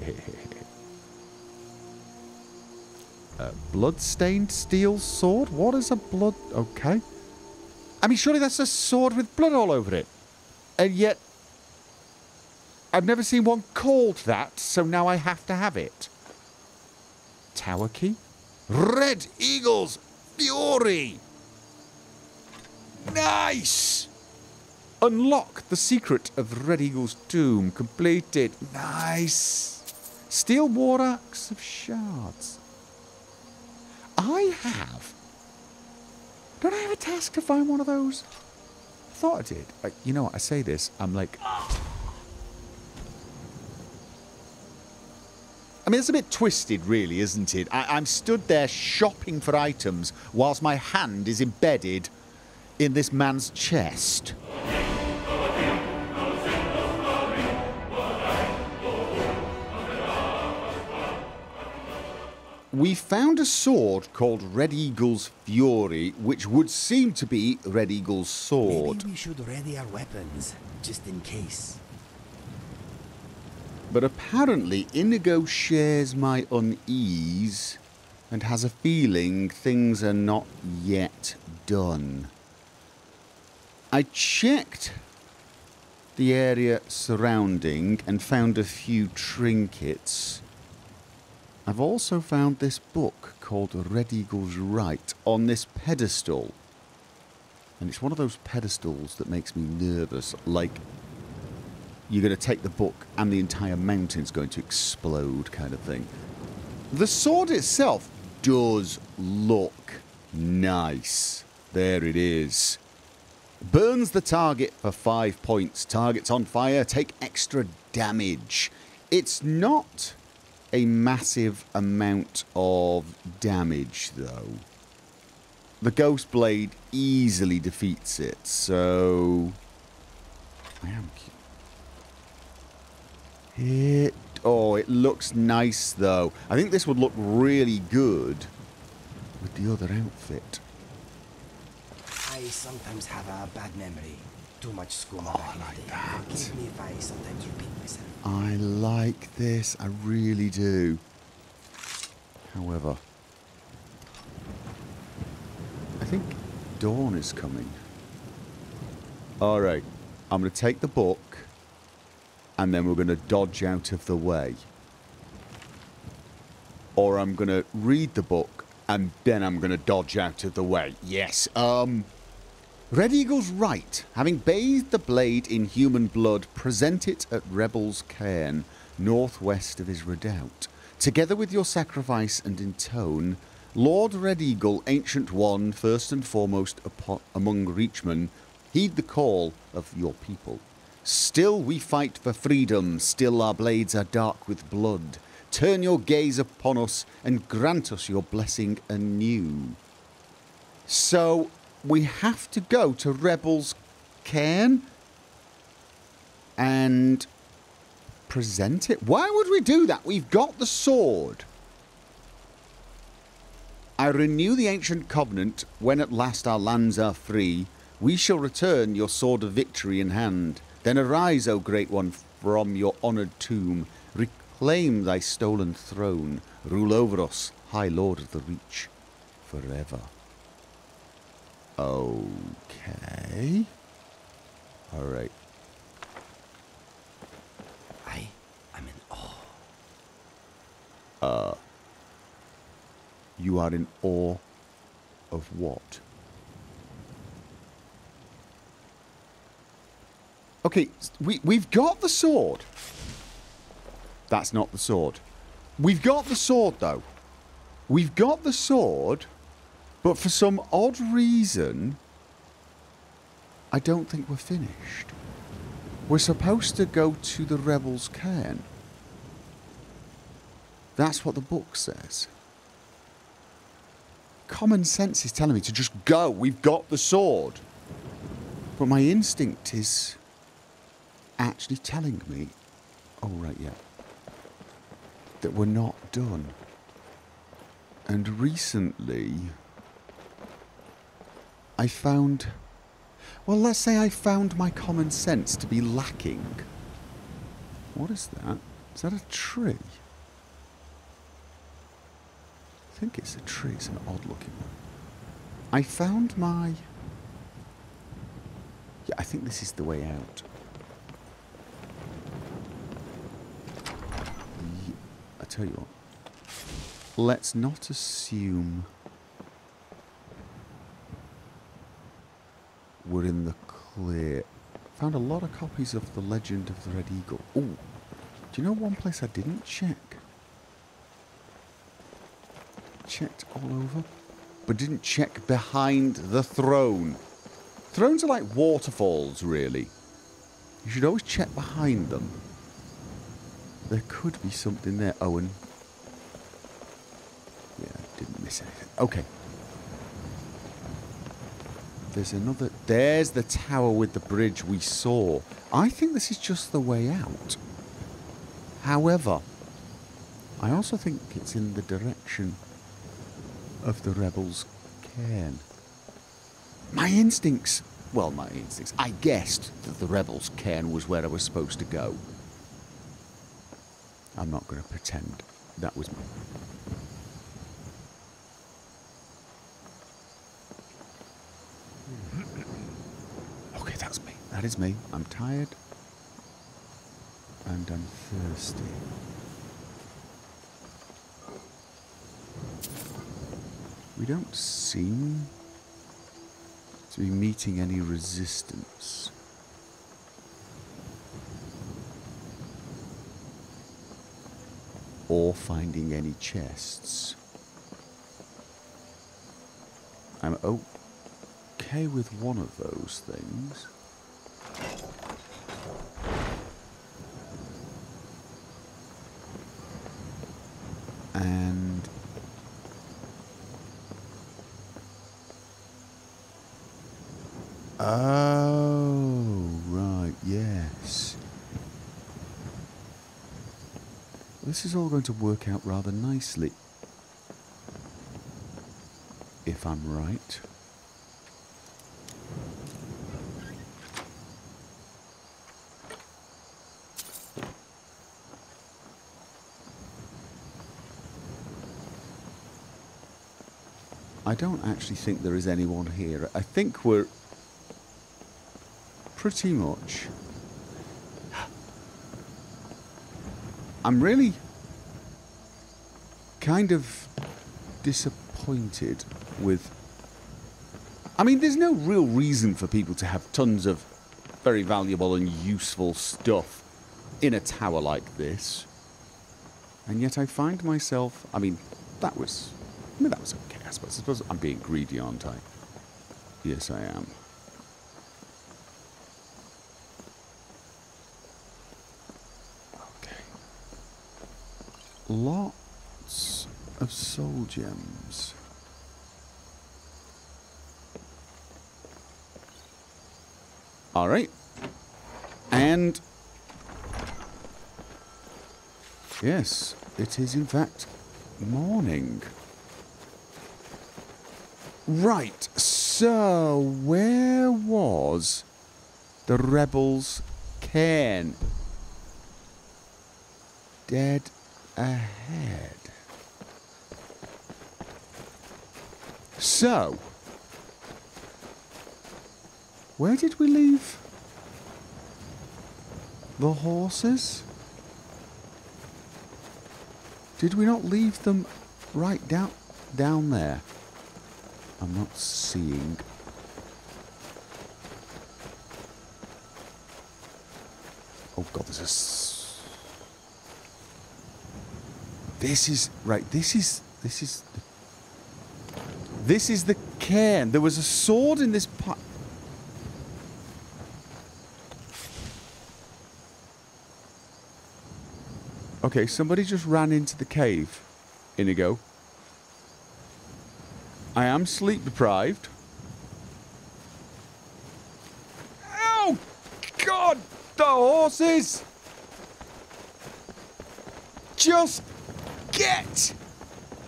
a blood-stained steel sword? What is a blood... Okay. I mean, surely that's a sword with blood all over it. And yet... I've never seen one called that, so now I have to have it. Tower key? Red Eagle's Fury! Nice! Unlock the secret of Red Eagle's tomb. Completed. Nice. Steel war axe of shards. I have. Don't I have a task to find one of those? I thought I did. I, you know what? I say this. I'm like. I mean, it's a bit twisted, really, isn't it? I, I'm stood there shopping for items whilst my hand is embedded in this man's chest. We found a sword called Red Eagle's Fury, which would seem to be Red Eagle's sword. Maybe we should ready our weapons, just in case. But apparently, Inigo shares my unease and has a feeling things are not yet done. I checked the area surrounding and found a few trinkets. I've also found this book called Red Eagle's Rite on this pedestal. And it's one of those pedestals that makes me nervous, like you're going to take the book and the entire mountain's going to explode kind of thing. The sword itself does look nice. There it is. Burns the target for five points. Targets on fire take extra damage. It's not a massive amount of damage, though. The Ghost Blade easily defeats it, so... I am it, oh, it looks nice though. I think this would look really good with the other outfit. I sometimes have a bad memory. Too much school. Oh, I like that. Forgive me if I sometimes repeat myself. I like this. I really do. However, I think dawn is coming. All right. I'm going to take the book and then we're going to dodge out of the way. Or I'm going to read the book and then I'm going to dodge out of the way. Yes, um... Red Eagle's Rite. Having bathed the blade in human blood, present it at Rebel's cairn, northwest of his redoubt. Together with your sacrifice and intone, Lord Red Eagle, Ancient One, first and foremost among Reachmen, heed the call of your people. Still we fight for freedom, still our blades are dark with blood. Turn your gaze upon us and grant us your blessing anew. So we have to go to Rebel's cairn and present it. Why would we do that? We've got the sword. I renew the ancient covenant when at last our lands are free. We shall return your sword of victory in hand. Then arise, O Great One, from your honoured tomb, reclaim thy stolen throne, rule over us, High Lord of the Reach, forever. Okay. Alright. I I'm in awe. Uh. You are in awe of what? Okay, we, we've got the sword. That's not the sword. We've got the sword, though. We've got the sword, but for some odd reason, I don't think we're finished. We're supposed to go to the Rebels' cairn. That's what the book says. Common sense is telling me to just go. We've got the sword. But my instinct is actually telling me, oh, right, yeah, that we're not done. And recently, I found, well, let's say I found my common sense to be lacking. What is that? Is that a tree? I think it's a tree. It's an odd looking one. I found my... Yeah, I think this is the way out. Ye- I tell you what. Let's not assume we're in the clear. Found a lot of copies of The Legend of the Red Eagle. Oh, do you know one place I didn't check? Checked all over, but didn't check behind the throne. Thrones are like waterfalls, really. You should always check behind them. There could be something there, Owen. Yeah, didn't miss anything. Okay. There's another. There's the tower with the bridge we saw. I think this is just the way out. However, I also think it's in the direction of the rebels' cairn. My instincts. Well, my instincts. I guessed that the rebels' cairn was where I was supposed to go. I'm not going to pretend that was my. Okay, that's me. That is me. I'm tired. And I'm thirsty. We don't seem to be meeting any resistance. Or finding any chests. I'm okay with one of those things. And oh, right, yes. This is all going to work out rather nicely. If I'm right. I don't actually think there is anyone here. I think we're pretty much. I'm really kind of disappointed with. I mean, there's no real reason for people to have tons of very valuable and useful stuff in a tower like this. And yet I find myself. I mean, that was. I mean, that was okay, I suppose. I suppose I'm being greedy, aren't I? Yes, I am. Okay. Lots of soul gems. All right. And. Yes, it is in fact morning. Right, so where was the rebels' cairn? Dead ahead. So, where did we leave the horses? Did we not leave them right down down there? I'm not seeing. Oh god, there's a. This is right. This is this is. The, this is the cairn. There was a sword in this part. Okay, somebody just ran into the cave, Inigo. I am sleep deprived. Oh, God! The horses! Just get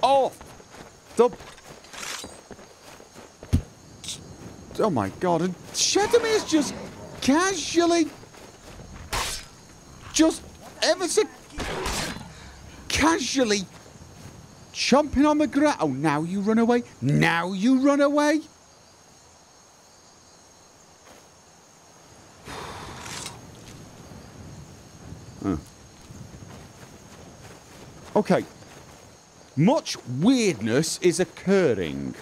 off the. Oh my God! And Shetami is just casually, just ever so casually chomping on the grass. Oh, now you run away. Now you run away. Okay. Much weirdness is occurring.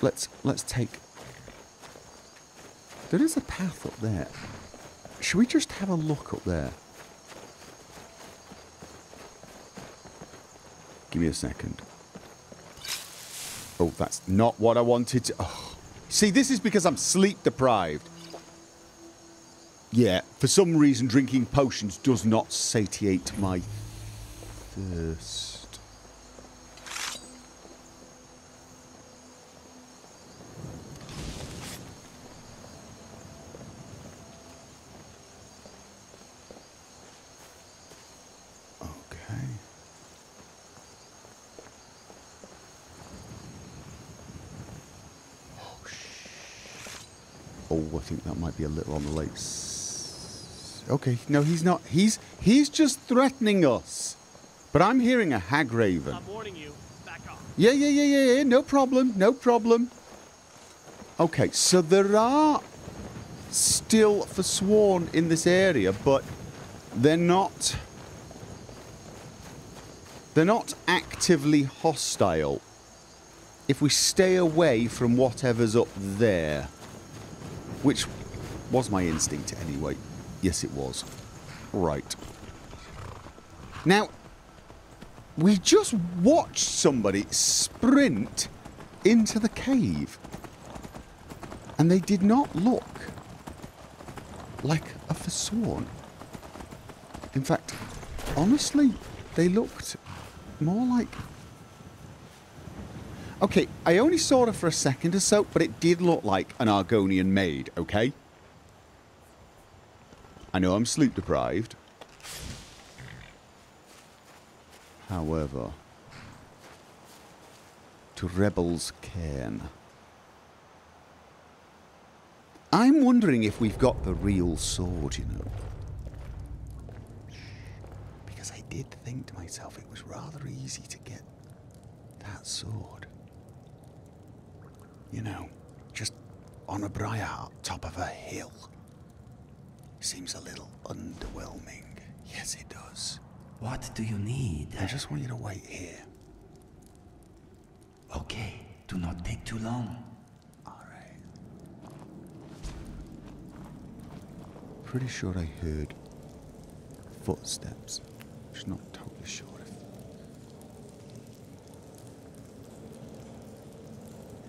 Let's let's take There is a path up there. Should we just have a look up there? Give me a second. Oh, that's not what I wanted to... Oh. See, this is because I'm sleep deprived. Yeah, for some reason drinking potions does not satiate my thirst. Okay. Oh, Oh, I think that might be a little on the late Okay, no, he's not. He's he's just threatening us. But I'm hearing a hag raven. I'm warning you. Back off. Yeah, yeah, yeah, yeah, yeah. No problem. No problem. Okay, so there are still Forsworn in this area, but they're not. They're not actively hostile. If we stay away from whatever's up there, which was my instinct anyway. Yes, it was. Right. Now, we just watched somebody sprint into the cave. And they did not look like a Forsworn. In fact, honestly, they looked more like... Okay, I only saw her for a second or so, but it did look like an Argonian maid, okay? I know I'm sleep deprived. However, to rebels cairn. I'm wondering if we've got the real sword, you know. Because I did think to myself it was rather easy to get that sword. You know, just on a briar top of a hill. Seems a little underwhelming. Yes, it does. What do you need? I just want you to wait here. Okay, do not take too long. Alright. Pretty sure I heard footsteps. Just not totally sure if,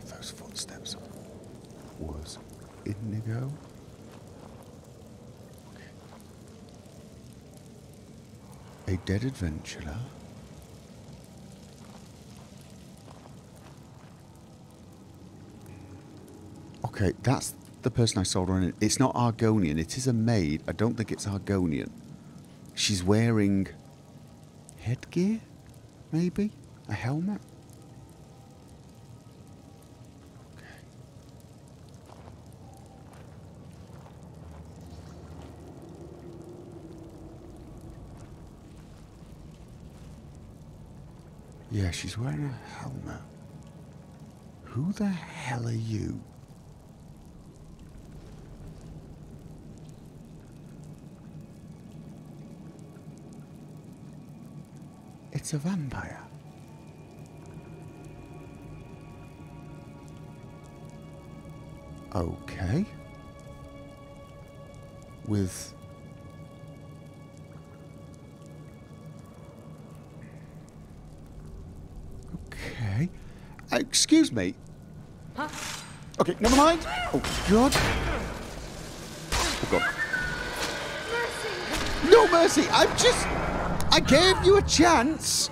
if those footsteps was Inigo. A dead adventurer. Okay, that's the person I saw running. It's not Argonian. It is a maid. I don't think it's Argonian. She's wearing headgear, maybe a helmet. Yeah, she's wearing a helmet. Who the hell are you? It's a vampire. Okay. With. Uh, excuse me. Okay, never mind. Oh, God. Oh, God. No mercy! I've just. I gave you a chance!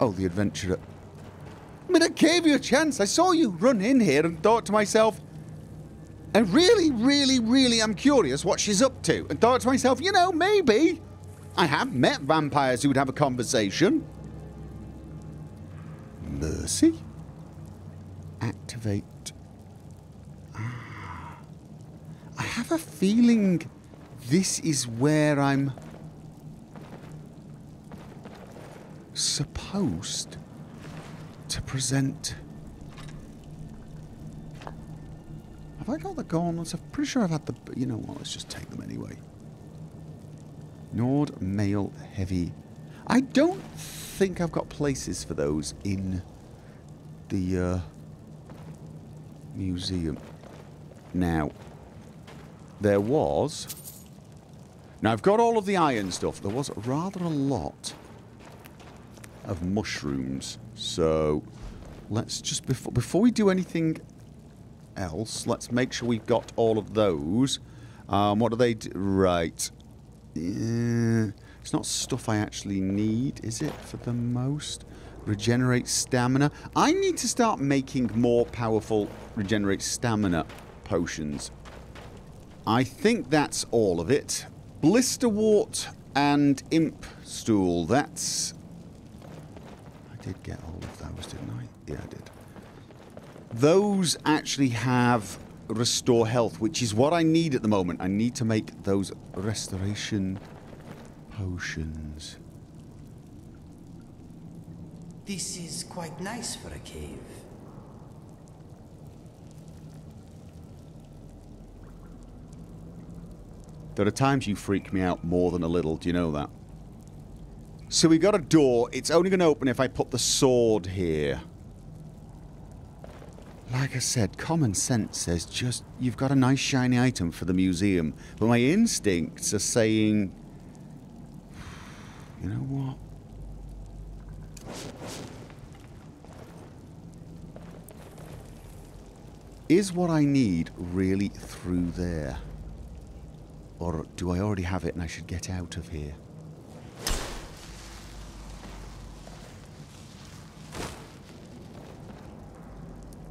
Oh, the adventurer. I mean, I gave you a chance. I saw you run in here and thought to myself, I really, really, really am curious what she's up to. And thought to myself, you know, maybe I have met vampires who would have a conversation. Activate. Ah. I have a feeling this is where I'm supposed to present. Have I got the gauntlets? I'm pretty sure I've had the. You know what? Let's just take them anyway. Nord Mail Heavy. I don't think I've got places for those in the uh, museum. Now, there was. Now, I've got all of the iron stuff. There was rather a lot of mushrooms. So, let's just. Before, before we do anything else, let's make sure we've got all of those. Um, what do they do? Right. Yeah, it's not stuff I actually need, is it, for the most? Regenerate stamina. I need to start making more powerful regenerate stamina potions. I think that's all of it. Blisterwort and Imp Stool. That's... I did get all of those, didn't I? Yeah, I did. Those actually have restore health, which is what I need at the moment. I need to make those restoration potions. This is quite nice for a cave. There are times you freak me out more than a little, do you know that? So we got a door. It's only going to open if I put the sword here. Like I said, common sense says just, you've got a nice shiny item for the museum. But my instincts are saying, you know what? Is what I need really through there? Or do I already have it and I should get out of here?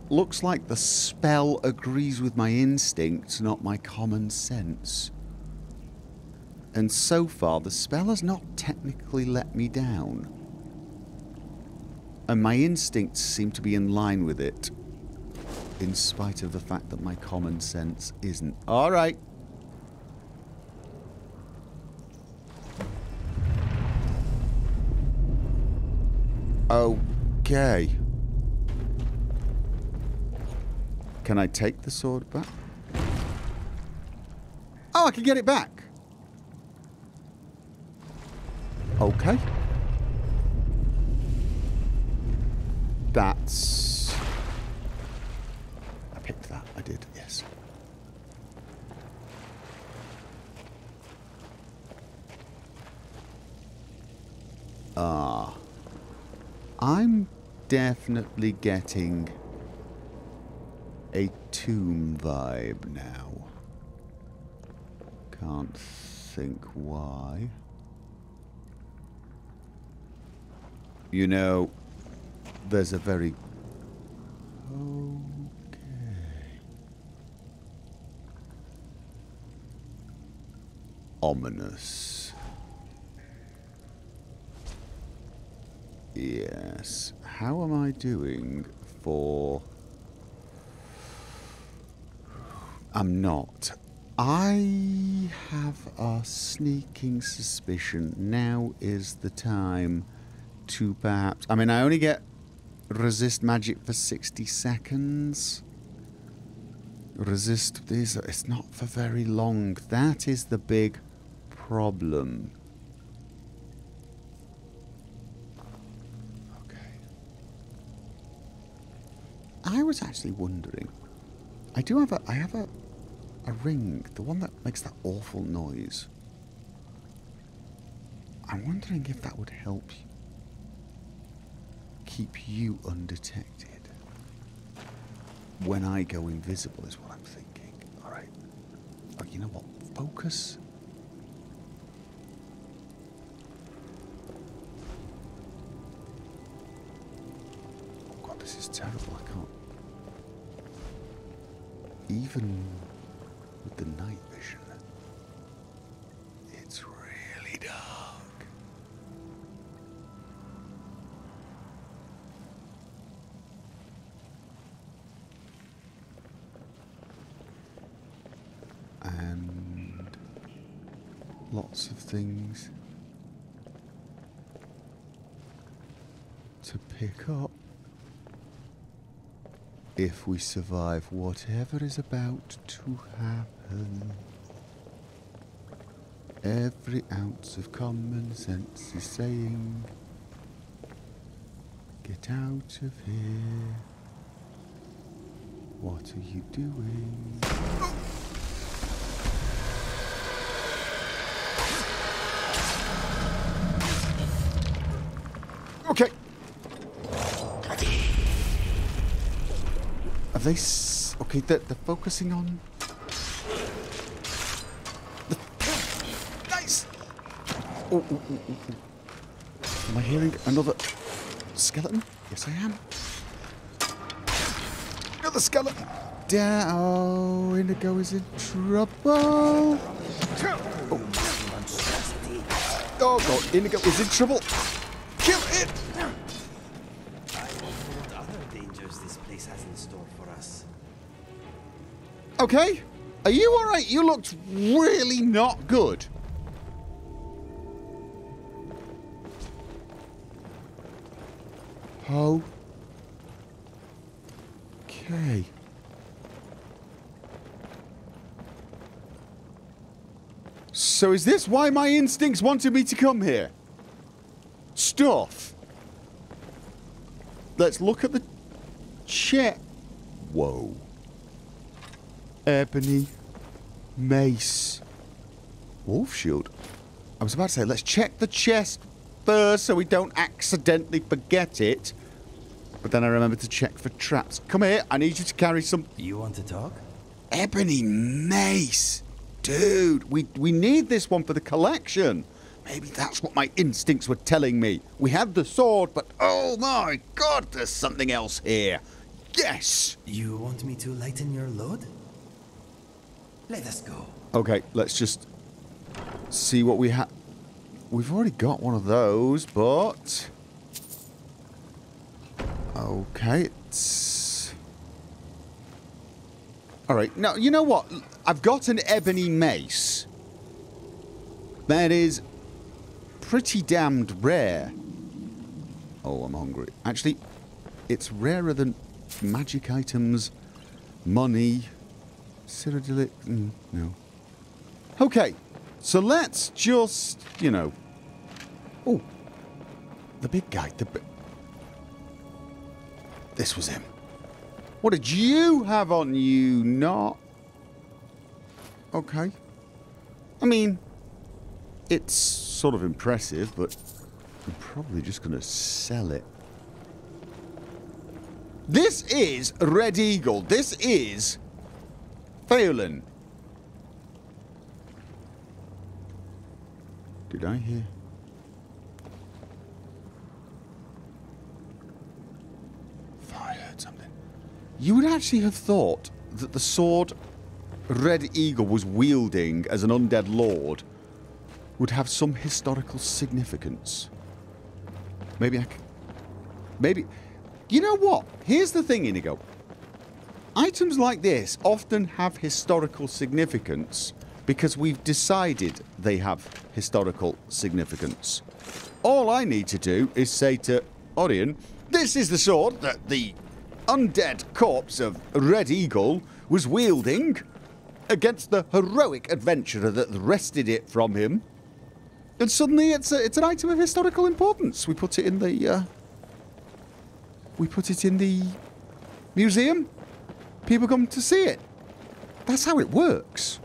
Looks like the spell agrees with my instincts, not my common sense. And so far, the spell has not technically let me down. And my instincts seem to be in line with it, in spite of the fact that my common sense isn't. Alright. Okay. Can I take the sword back? Oh, I can get it back. Okay. That's... I picked that. I did, yes. Ah. I'm definitely getting a tomb vibe now. Can't think why. You know, there's a very... Ominous. Yes. How am I doing for... I'm not. I have a sneaking suspicion now is the time to perhaps... I mean, I only get resist magic for 60 seconds. Resist this, it's not for very long. That is the big problem. Okay. I was actually wondering. I do have a I have a a ring, the one that makes that awful noise. I'm wondering if that would help you keep you undetected. When I go invisible is what I'm thinking. Alright. Oh, you know what? Focus. Oh god, this is terrible. I can't. Even with the night vision, it's really dark. Lots of things to pick up if we survive whatever is about to happen. Every ounce of common sense is saying, Get out of here. What are you doing? Are they. Okay, they're, they're focusing on. Oh oh, oh, oh, oh. Am I hearing another skeleton? Yes, I am. Another skeleton! Down. Oh, Inigo is in trouble. Oh, God, oh, Inigo is in trouble. Dangers this place has in store for us? Okay. Are you alright? You looked really not good. Oh. Okay. So is this why my instincts wanted me to come here? Stuff. Let's look at the check. Whoa. Ebony. Mace. Wolf shield. I was about to say, let's check the chest first so we don't accidentally forget it. But then I remembered to check for traps. Come here, I need you to carry some You want to talk? ebony mace. Dude, we, we need this one for the collection. Maybe that's what my instincts were telling me. We have the sword, but oh my god, there's something else here. Yes! You want me to lighten your load? Let us go. Okay, let's just see what we have. We've already got one of those, but. Okay, it's. Alright, now, you know what? I've got an ebony mace. That is pretty damned rare. Oh, I'm hungry. Actually, it's rarer than magic items, money, Cyrodiilic. Mm, no. Okay, so let's just, you know. Oh, the big guy. The bi- This was him. What did you have on you? Not. Okay. I mean, it's sort of impressive, but I'm probably just going to sell it. This is Red Eagle. This is Phelan. Did I hear? Thought I heard something. You would actually have thought that the sword Red Eagle was wielding as an undead lord would have some historical significance. Maybe I could. Maybe. You know what? Here's the thing, Inigo. Items like this often have historical significance because we've decided they have historical significance. All I need to do is say to Auryen, this is the sword that the undead corpse of Red Eagle was wielding against the heroic adventurer that wrested it from him. And suddenly it's, a, it's an item of historical importance. We put it in the. Uh, we put it in the museum. People come to see it. That's how it works.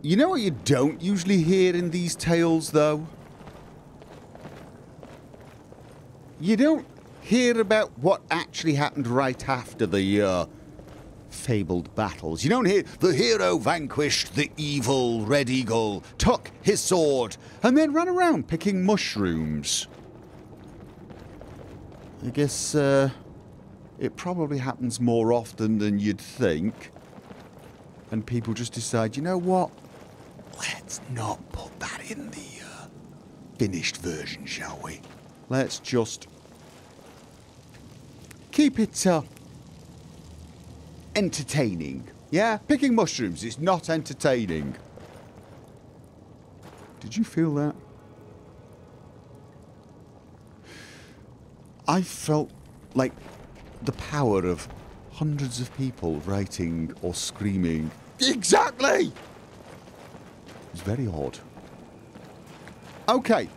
You know what you don't usually hear in these tales, though? You don't hear about what actually happened right after the uh, fabled battles. You don't hear the hero vanquished the evil Red Eagle, took his sword, and then ran around picking mushrooms. I guess uh, it probably happens more often than you'd think. And people just decide, you know what? Let's not put that in the uh, finished version, shall we? Let's just keep it uh, entertaining. Yeah? Picking mushrooms is not entertaining. Did you feel that? I felt like the power of hundreds of people writing or screaming, Exactly! It's very odd. Okay.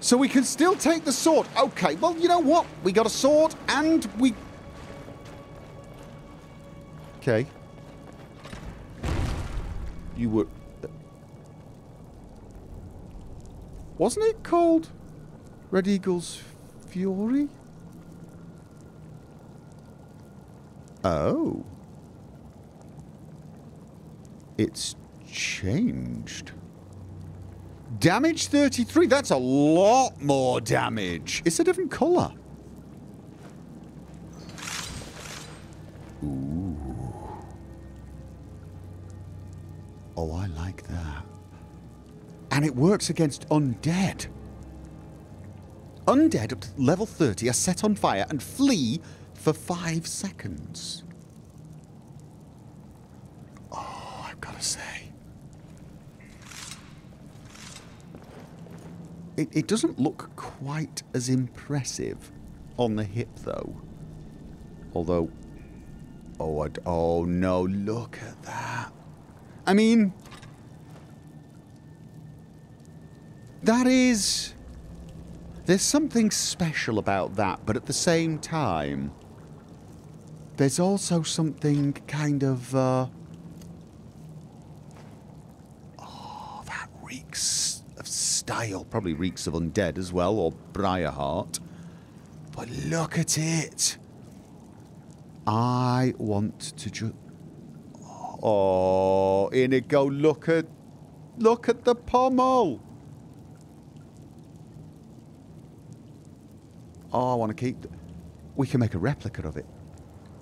So we can still take the sword. Okay, well, you know what? We got a sword and we... Okay. You were... Wasn't it called Red Eagle's Fury? Oh. It's changed. Damage 33. That's a lot more damage. It's a different colour. Ooh. Oh, I like that. And it works against undead. Undead up to level 30 are set on fire and flee for five seconds. Oh, I've got to say. It, it doesn't look quite as impressive on the hip, though. Although, oh, I'd, oh no, look at that. I mean, that is. There's something special about that, but at the same time, there's also something kind of. Uh, oh, that reeks of style. Probably reeks of undead as well, or Briarheart. But look at it. I want to just. Oh, Inigo, look at. Look at the pommel. Oh, I want to keep. We can make a replica of it.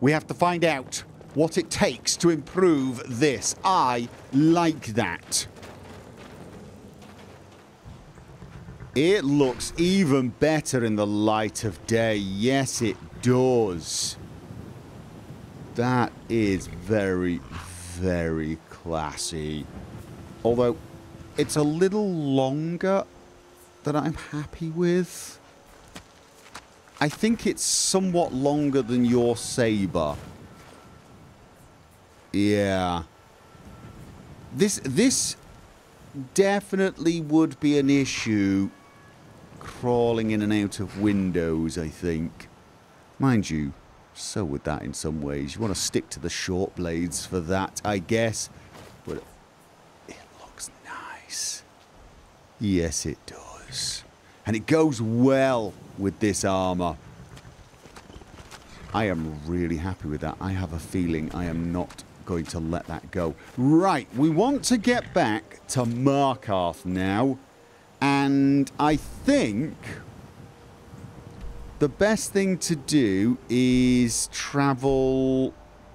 We have to find out what it takes to improve this. I like that. It looks even better in the light of day. Yes, it does. That is very, very classy. Although, it's a little longer than I'm happy with. I think it's somewhat longer than your saber. Yeah. This this definitely would be an issue crawling in and out of windows, I think. Mind you, so would that in some ways. You want to stick to the short blades for that, I guess. But it looks nice. Yes, it does. And it goes well with this armour. I am really happy with that. I have a feeling I am not going to let that go. Right, we want to get back to Markarth now. And I think the best thing to do is travel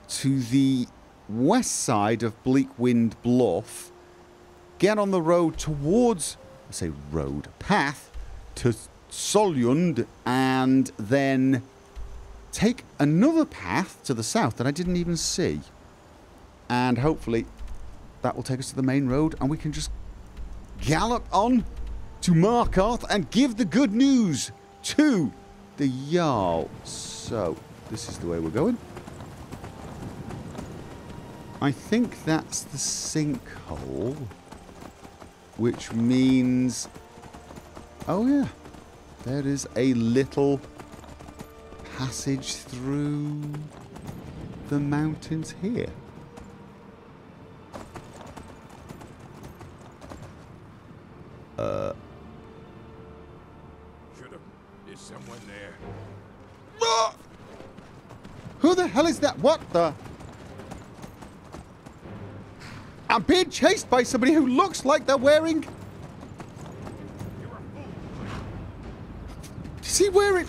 to the west side of Bleakwind Bluff, get on the road towards, I say road, path to Soljund, and then take another path to the south that I didn't even see. And hopefully that will take us to the main road and we can just gallop on to Markarth and give the good news to the Jarl. So, this is the way we're going. I think that's the sinkhole. Which means... Oh yeah. There is a little passage through the mountains here. Uh... Is someone there? Ah! Who the hell is that? What the? I'm being chased by somebody who looks like they're wearing. Is he wearing?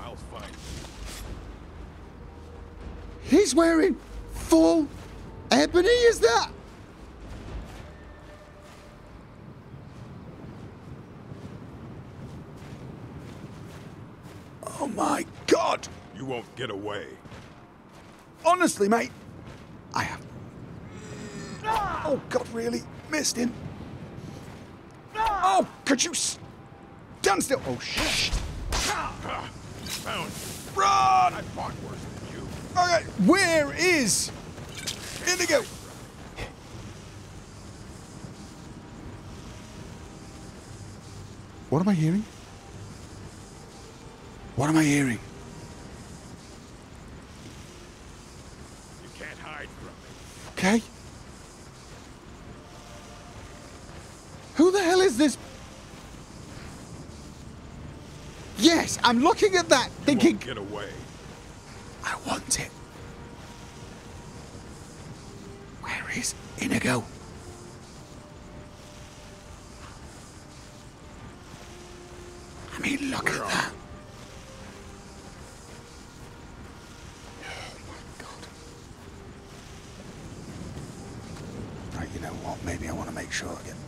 I'll find He's wearing full ebony. Is that? Oh my god! You won't get away. Honestly, mate, I have. Oh, God, really? Missed him. Ah! Oh, could you stand still? Oh, shit. Found. Run! I fought worse than you. Okay, where is Inigo? What am I hearing? What am I hearing? You can't hide from it. Okay. Who the hell is this? Yes, I'm looking at that, thinking, get away. I want it. Where is Inigo? I mean, look at that. Oh my god. Right, you know what? Maybe I want to make sure I get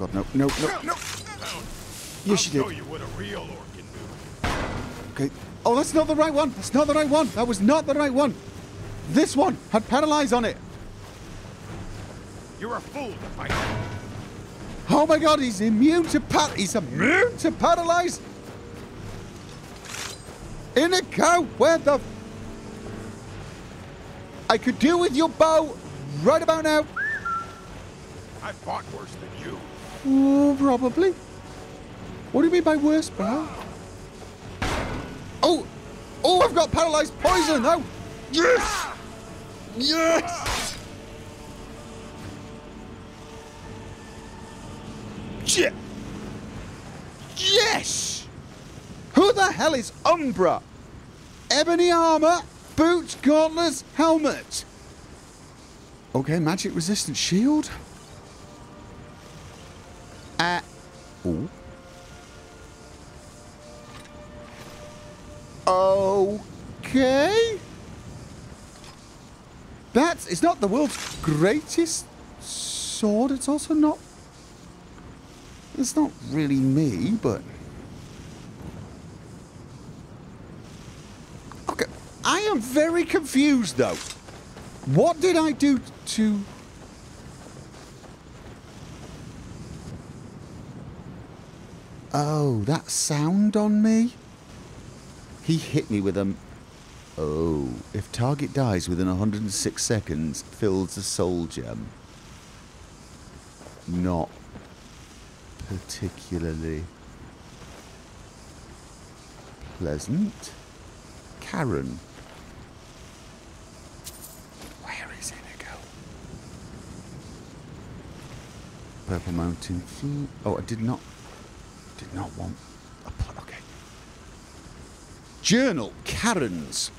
god, no, no, no, no. Yes, show did. you what a real orc. Okay. Oh, that's not the right one. That's not the right one. That was not the right one. This one had paralyze on it. You're a fool to fight. Oh my god, he's immune to par- he's immune to paralyze. Inigo, where the I could do with your bow right about now. I fought worse than you. Oh, probably. What do you mean by worse, bro? Oh, oh, I've got paralyzed poison though. Yes, yes. Shit. Yes. Who the hell is Umbra? Ebony armor, boots, gauntlets, helmet. Okay, magic resistant shield. Uh. Ooh. Okay. That's. It's not the world's greatest sword. It's also not. It's not really me, but. Okay. I am very confused, though. What did I do to. Oh, that sound on me? He hit me with a. Oh, if target dies within 106 seconds, fills a soul gem. Not particularly pleasant. Karen. Where is Inigo? Purple Mountain. Oh, I did not. Did not want a pl- Okay. Journal, Karen's.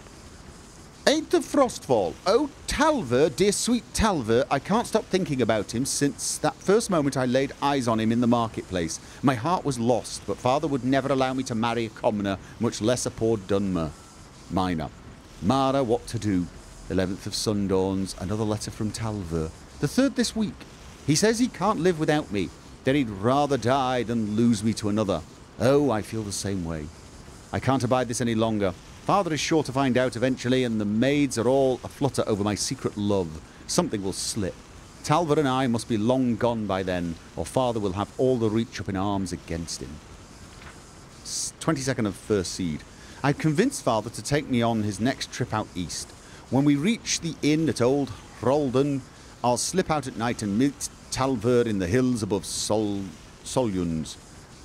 8th of Frostfall. Oh, Talver, dear sweet Talver, I can't stop thinking about him since that first moment I laid eyes on him in the marketplace. My heart was lost, but father would never allow me to marry a commoner, much less a poor Dunmer. Minor. Mara, what to do? 11th of Sun's Dawn, another letter from Talver. The third this week. He says he can't live without me, that he'd rather die than lose me to another. Oh, I feel the same way. I can't abide this any longer. Father is sure to find out eventually, and the maids are all aflutter over my secret love. Something will slip. Talver and I must be long gone by then, or father will have all the reach up in arms against him. 22nd of First Seed. I've convinced father to take me on his next trip out east. When we reach the inn at Old Hrolden, I'll slip out at night and meet Talver in the hills above Sol- Soljund's.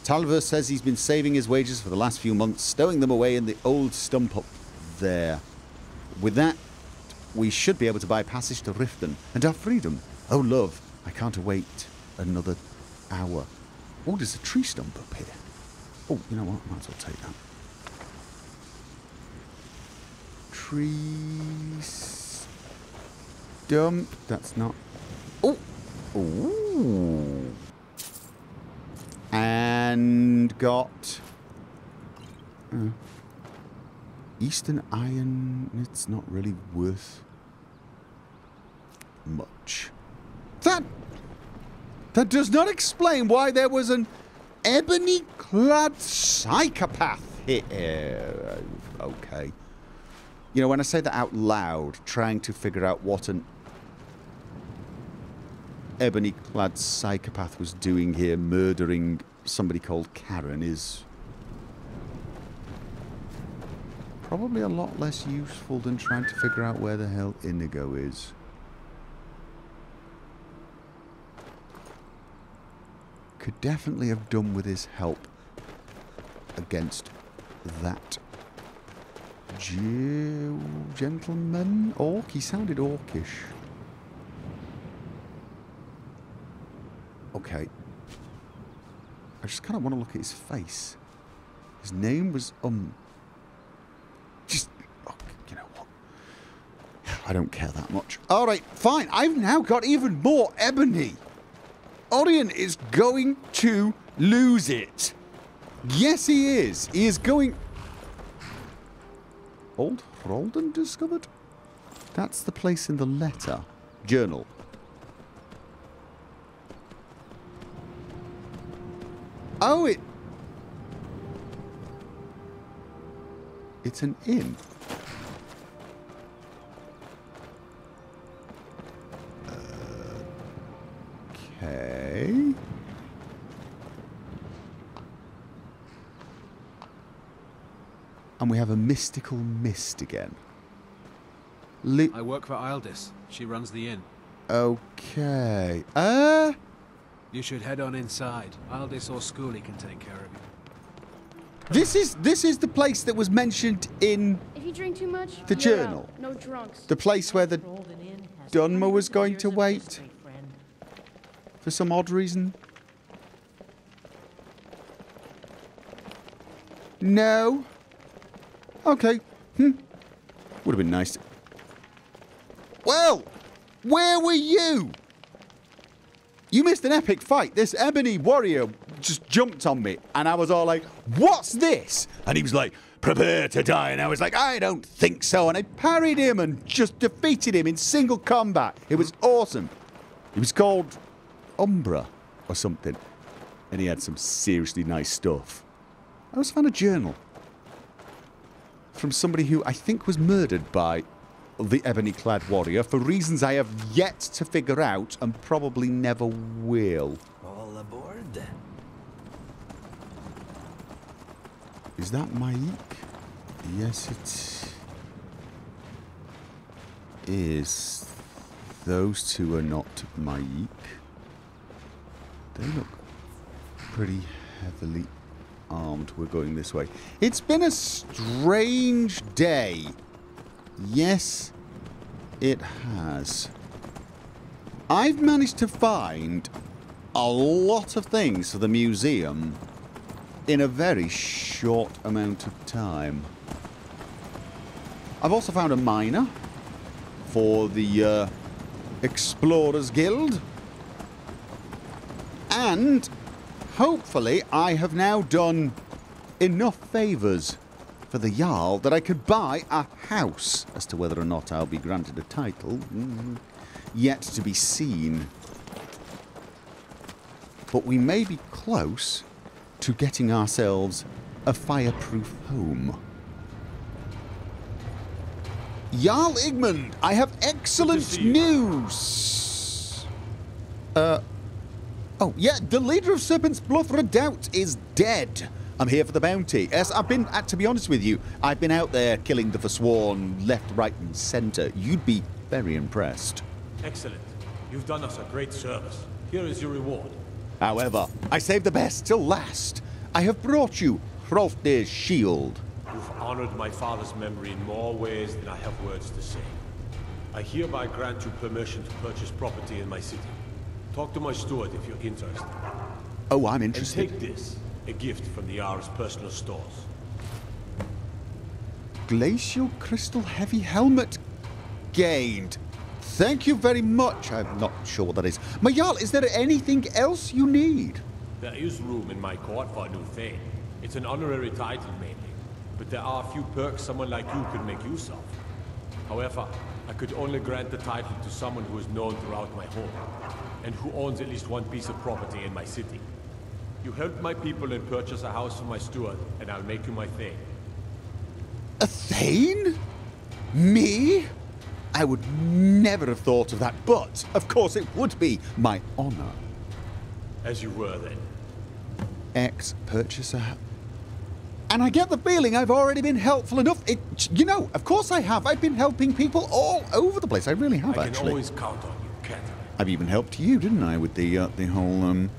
Talver says he's been saving his wages for the last few months, stowing them away in the old stump up there. With that, we should be able to buy passage to Riften and our freedom. Oh, love, I can't wait another hour. Oh, there's a tree stump up here. Oh, you know what? Might as well take that. Tree stump. That's not. Oh! Ooh! And got... uh, Eastern Iron, it's not really worth much. That... That does not explain why there was an ebony-clad psychopath here. Okay. You know, when I say that out loud, trying to figure out what an ebony clad psychopath was doing here, murdering somebody called Karen, is probably a lot less useful than trying to figure out where the hell Inigo is. Could definitely have done with his help against that gentleman? Orc? He sounded orcish. Okay. I just kind of want to look at his face. His name was, um... Just, oh, you know what? I don't care that much. Alright, fine. I've now got even more ebony. Auryen is going to lose it. Yes, he is. He is going... Old Hrolden discovered? That's the place in the letter. Journal. Oh, it... It's an inn. Okay. And we have a mystical mist again. Li I work for Eydis. She runs the inn. okay. Uh... You should head on inside. Eydis or Skuli can take care of you. This is this is the place that was mentioned in If you drink too much, The you're journal. out. No drunks. the place where the Dunmer was going to wait for some odd reason. No. Okay. Hmm. Would have been nice. Well, where were you? You missed an epic fight. This ebony warrior just jumped on me, and I was all like, What's this? And he was like, Prepare to die. And I was like, I don't think so. And I parried him and just defeated him in single combat. It was awesome. He was called Umbra or something. And he had some seriously nice stuff. I also found a journal from somebody who I think was murdered by the ebony clad warrior for reasons I have yet to figure out and probably never will. All aboard? Is that M'aiq? Yes, it is. Those two are not M'aiq. They look pretty heavily armed. We're going this way. It's been a strange day. Yes, it has. I've managed to find a lot of things for the museum in a very short amount of time. I've also found a miner for the uh, Explorers Guild. And hopefully I have now done enough favours for the Jarl that I could buy a house. As to whether or not I'll be granted a title, mm, yet to be seen. But we may be close to getting ourselves a fireproof home. Jarl Igmund, I have excellent news. Uh, oh yeah, the leader of Serpent's Bluff Redoubt is dead. I'm here for the bounty. Yes, I've been, uh, to be honest with you, I've been out there killing the Forsworn left, right, and centre. You'd be very impressed. Excellent. You've done us a great service. Here is your reward. However, I saved the best till last. I have brought you Hrolfdir's shield. You've honored my father's memory in more ways than I have words to say. I hereby grant you permission to purchase property in my city. Talk to my steward if you're interested. Oh, I'm interested. And interested. take this, a gift from the Jarl's personal stores. Glacial Crystal Heavy Helmet gained. Thank you very much. I'm not sure what that is. Mayal, is there anything else you need? There is room in my court for a new thing. It's an honorary title mainly, but there are a few perks someone like you could make use of. However, I could only grant the title to someone who is known throughout my home, and who owns at least one piece of property in my city. You help my people and purchase a house for my steward, and I'll make you my Thane. A Thane? Me? I would never have thought of that, but of course it would be my honor. As you were then. Ex purchaser. And I get the feeling I've already been helpful enough. It, you know, of course I have. I've been helping people all over the place. I really have, I can actually. always count on you, I? I've even helped you, didn't I, with the uh, the whole um,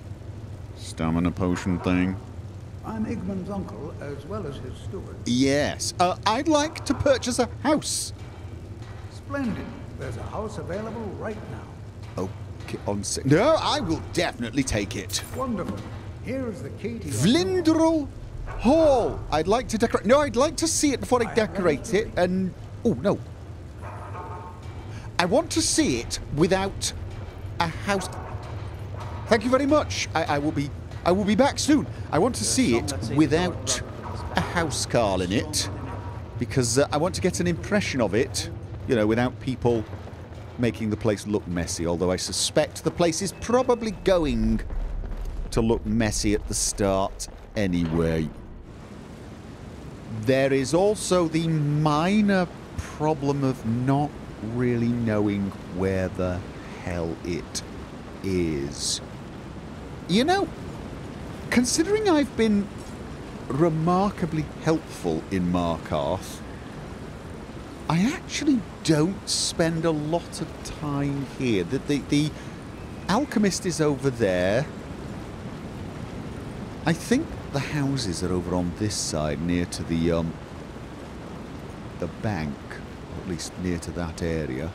stamina potion thing? I'm Igmund's uncle, as well as his steward. Yes. Uh, I'd like to purchase a house. Splendid. There's a house available right now. Okay, on No, I will definitely take it. Wonderful. Here is the key to. Vlindrel Hall. I'd like to decorate. No, I'd like to see it before I I decorate it. And oh no, I want to see it without a house. Thank you very much. I, I will be. I will be back soon. I want to see it without a housecarl in it because uh, I want to get an impression of it. You know, without people making the place look messy. Although I suspect the place is probably going to look messy at the start anyway. There is also the minor problem of not really knowing where the hell it is. You know, considering I've been remarkably helpful in Markarth, I actually don't spend a lot of time here. The, the, the alchemist is over there. I think the houses are over on this side, near to the um, the bank, or at least near to that area.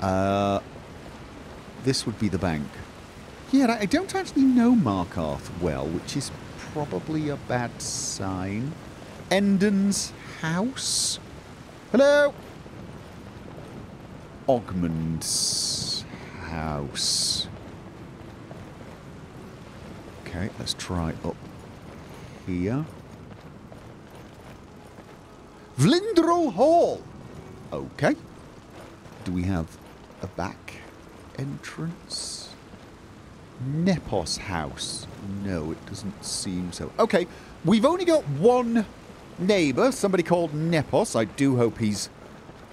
Uh, this would be the bank. Yeah, I don't actually know Markarth well, which is probably a bad sign. Endon's house. Hello. Ogmund's house. Okay, let's try up here. Vlindrel Hall! Okay. Do we have a back entrance? Nepos House. No, it doesn't seem so. Okay, we've only got one neighbour, somebody called Nepos. I do hope he's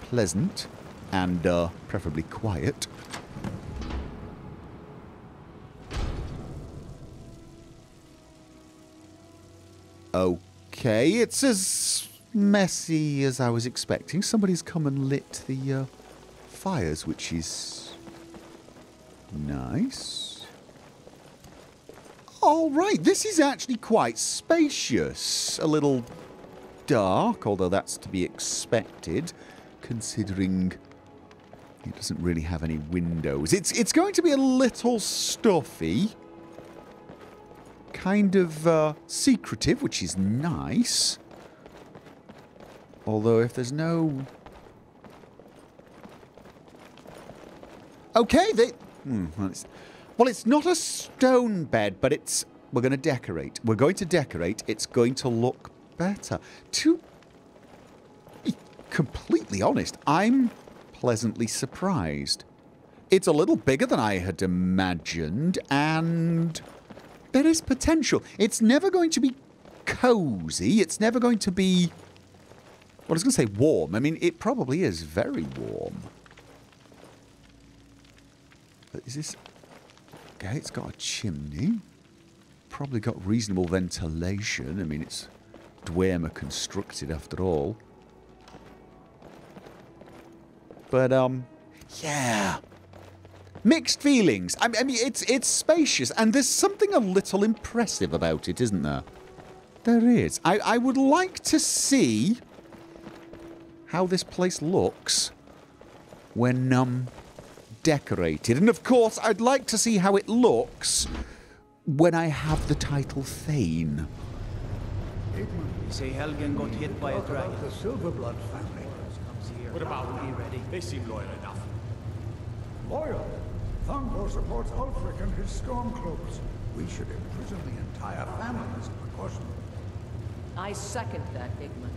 pleasant and uh, preferably quiet. Okay, it's as messy as I was expecting. Somebody's come and lit the uh, fires, which is nice. All right, this is actually quite spacious. A little dark, although that's to be expected, considering it doesn't really have any windows. It's it's going to be a little stuffy kind of uh, secretive, which is nice. Although if there's no... Okay, they... Hmm, well, well, it's not a stone bed, but it's... We're going to decorate. We're going to decorate. It's going to look better. To be completely honest, I'm pleasantly surprised. It's a little bigger than I had imagined, and there is potential. It's never going to be cozy. It's never going to be. Well, I was going to say warm. I mean, it probably is very warm. But is this. Okay, it's got a chimney. Probably got reasonable ventilation. I mean, it's Dwemer constructed after all. But, um. Yeah. Mixed feelings. I, I mean, it's it's spacious, and there's something a little impressive about it, isn't there? There is. I, I would like to see how this place looks when um decorated, and of course, I'd like to see how it looks when I have the title Thane. Igmund, You say Helgen got hit by a dragon. the Silverblood family. Comes here. What about Be ready. They seem loyal enough. Loyal. Thongvor supports Ulfric and his Stormcloaks. we should imprison the entire family as a precaution. I second that, Igmund.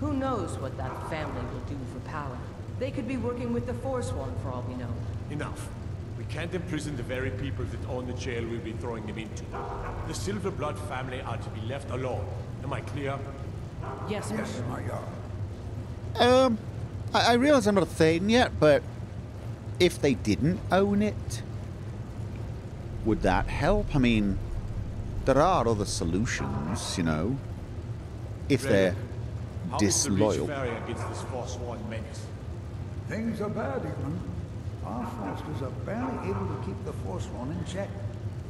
Who knows what that family will do for power? They could be working with the Forsworn for all we know. Enough. We can't imprison the very people that own the jail we'll be throwing them into. The Silverblood family are to be left alone. Am I clear? Yes, Yes, my Jarl. Um, I, I realize I'm not a Thane yet, but if they didn't own it, would that help? I mean, there are other solutions, you know. If they're How is the Reach disloyal. against this Forsworn menace? Things are bad, Igmund. Our forces are barely able to keep the Forsworn in check.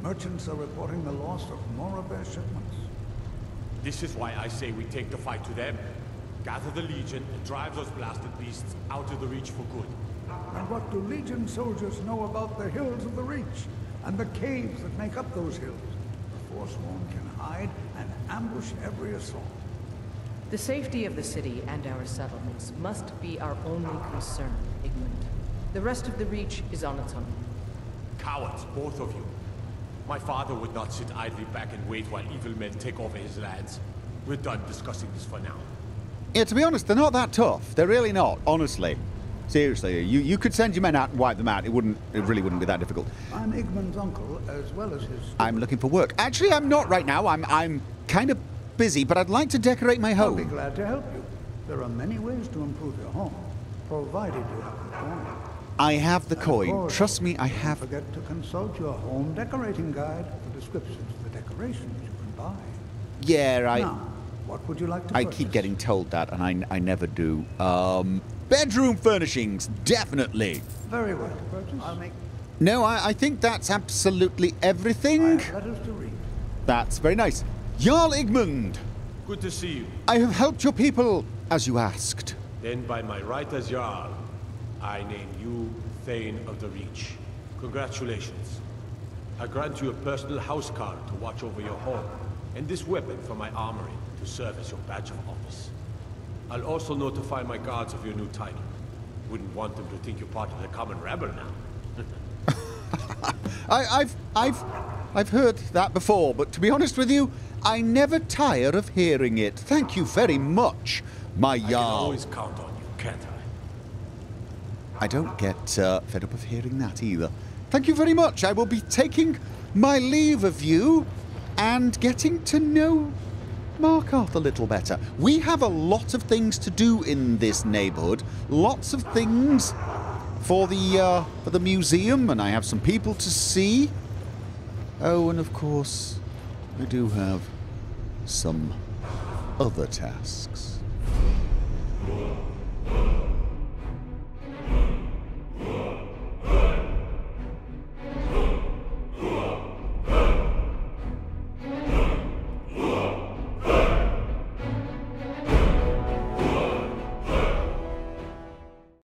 Merchants are reporting the loss of more of their shipments. This is why I say we take the fight to them. Gather the Legion and drive those blasted beasts out of the Reach for good. And what do Legion soldiers know about the hills of the Reach and the caves that make up those hills? The Forsworn can hide and ambush every assault. The safety of the city and our settlements must be our only concern, Igmund. The rest of the Reach is on its own. Cowards, both of you. My father would not sit idly back and wait while evil men take over his lands. We're done discussing this for now. Yeah, to be honest, they're not that tough. They're really not, honestly. Seriously, you, you could send your men out and wipe them out. It wouldn't. It really wouldn't be that difficult. I'm Igmund's uncle, as well as his... I'm looking for work. Actually, I'm not right now. I'm I'm kind of busy, but I'd like to decorate my home. I'll be glad to help you. There are many ways to improve your home, provided you have the coin. I have the coin. Trust me, I don't have. forget to consult your home decorating guide for descriptions of the decorations you can buy. Yeah, I. now, what would you like to I purchase? keep getting told that, and I, I never do. Um, bedroom furnishings, definitely. Very well. I'll make No, I, I think that's absolutely everything. I have letters to read. That's very nice. Jarl Igmund, Good to see you. I have helped your people as you asked. Then by my right as Jarl, I name you Thane of the Reach. Congratulations. I grant you a personal housecarl to watch over your home, and this weapon from my armory to serve as your badge of office. I'll also notify my guards of your new title. Wouldn't want them to think you're part of the common rabble now. I, I've, I've, I've heard that before, but to be honest with you, I never tire of hearing it. Thank you very much, my I can Jarl. always count on you, can't I? I don't get uh, fed up of hearing that either. Thank you very much. I will be taking my leave of you and getting to know Markarth a little better. We have a lot of things to do in this neighborhood. Lots of things for the uh, for the museum, and I have some people to see. Oh, and of course, I do have some other tasks.